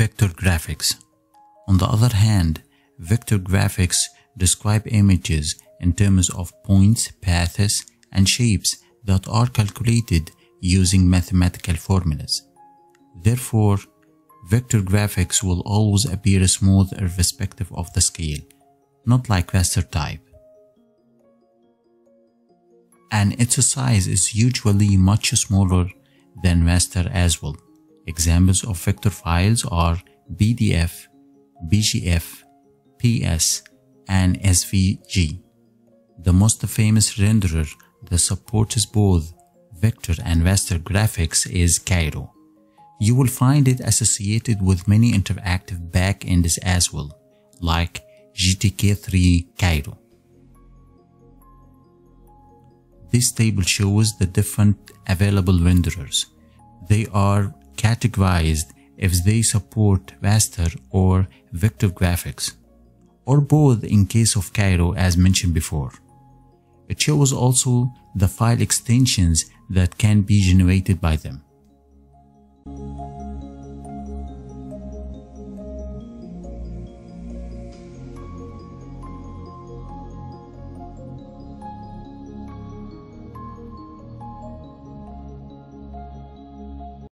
vector graphics. On the other hand, vector graphics describe images in terms of points, paths, and shapes that are calculated using mathematical formulas. Therefore, vector graphics will always appear smooth irrespective of the scale, not like raster type. And its size is usually much smaller than raster as well. Examples of vector files are PDF, PGF, PS, and SVG. The most famous renderer that supports both vector and raster graphics is Cairo. You will find it associated with many interactive backends as well, like GTK3 Cairo. This table shows the different available renderers. They are categorized if they support raster or vector graphics, or both in case of Cairo as mentioned before. It shows also the file extensions that can be generated by them.